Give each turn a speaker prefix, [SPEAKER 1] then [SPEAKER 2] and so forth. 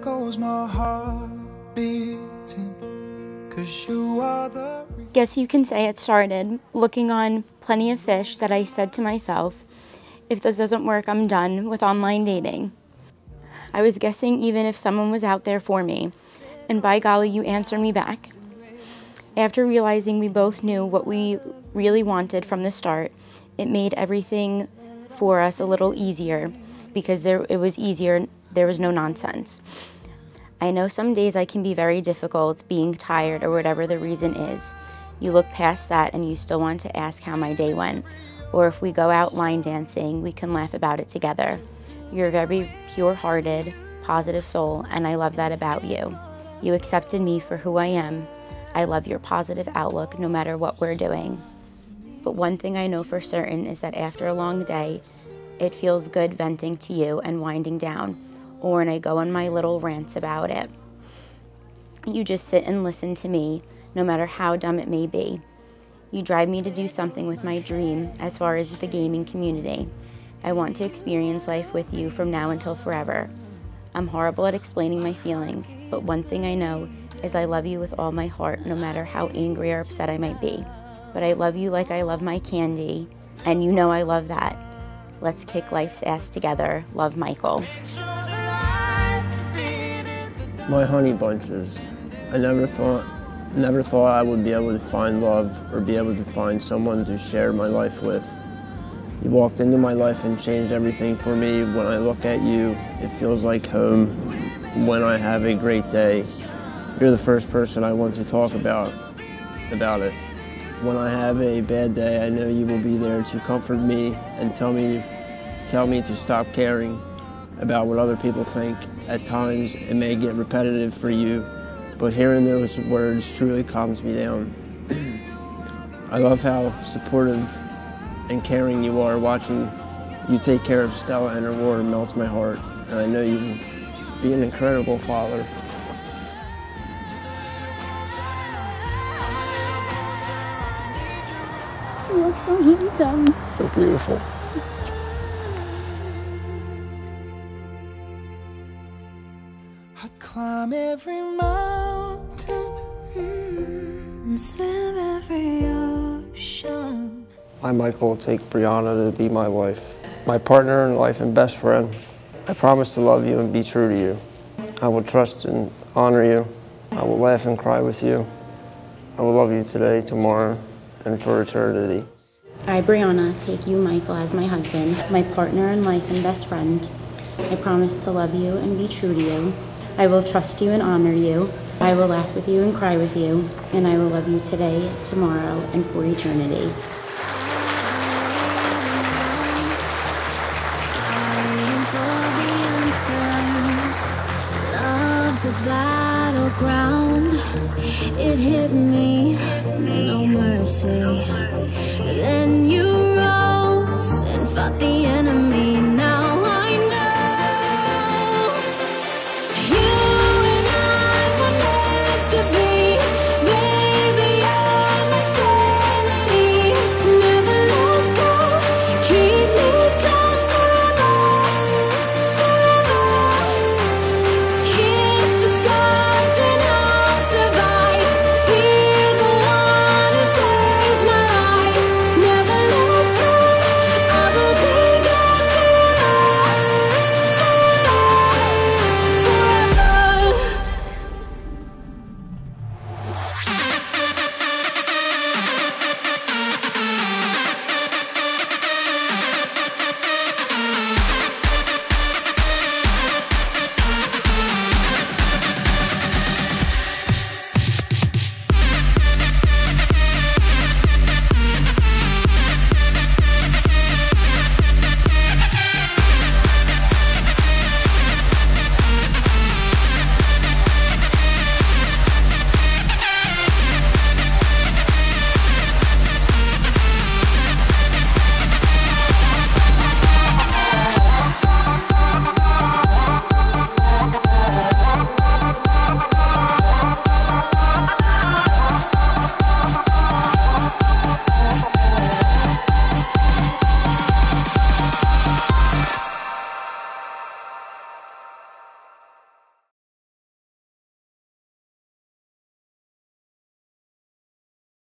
[SPEAKER 1] goes my heart beating. Cause you are the.
[SPEAKER 2] Guess you can say it started looking on Plenty of Fish that I said to myself, if this doesn't work, I'm done with online dating. I was guessing even if someone was out there for me, and by golly, you answered me back. After realizing we both knew what we really wanted from the start, it made everything for us a little easier because there, it was easier, there was no nonsense. I know some days I can be very difficult, being tired or whatever the reason is. You look past that and you still want to ask how my day went. Or if we go out line dancing, we can laugh about it together. You're a very pure hearted, positive soul, and I love that about you. You accepted me for who I am. I love your positive outlook no matter what we're doing. But one thing I know for certain is that after a long day, it feels good venting to you and winding down or when I go on my little rants about it. You just sit and listen to me, no matter how dumb it may be. You drive me to do something with my dream as far as the gaming community. I want to experience life with you from now until forever. I'm horrible at explaining my feelings, but one thing I know is I love you with all my heart, no matter how angry or upset I might be. But I love you like I love my candy, and you know I love that. Let's kick life's ass together. Love, Michael.
[SPEAKER 3] My honey bunches. I never thought never thought I would be able to find love or be able to find someone to share my life with. You walked into my life and changed everything for me. When I look at you, it feels like home. When I have a great day, you're the first person I want to talk about about it. When I have a bad day, I know you will be there to comfort me and tell me tell me to stop caring about what other people think. At times, it may get repetitive for you, but hearing those words truly calms me down. I love how supportive and caring you are. Watching you take care of Stella and her ward melts my heart, and I know you will be an incredible father.
[SPEAKER 2] You look so handsome.
[SPEAKER 3] You're beautiful.
[SPEAKER 1] Climb every mountain hmm,
[SPEAKER 4] and swim every ocean.
[SPEAKER 3] I, Michael, will take Briana to be my wife, my partner in life and best friend. I promise to love you and be true to you. I will trust and honor you. I will laugh and cry with you. I will love you today, tomorrow, and for eternity.
[SPEAKER 2] I, Briana, take you, Michael, as my husband, my partner in life and best friend. I promise to love you and be true to you. I will trust you and honor you. I will laugh with you and cry with you. And I will love you today, tomorrow, and for eternity.
[SPEAKER 4] battleground. It hit me, no mercy. Then you rose and fought the enemy.